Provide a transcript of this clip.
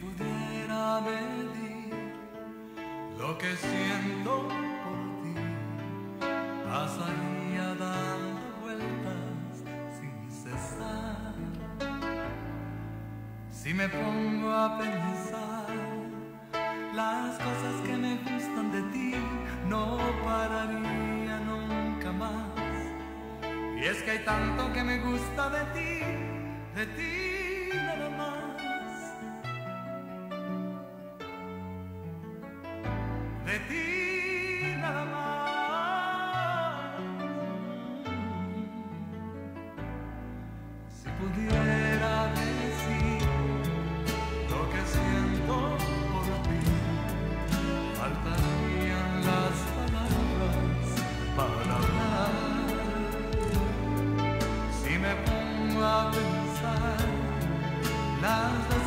pudiera medir lo que siento por ti, pasaría dando vueltas sin cesar. Si me pongo a pensar las cosas que me gustan de ti, no pararía nunca más. Y es que hay tanto que me gusta de ti, de ti Si me pongo a pensar las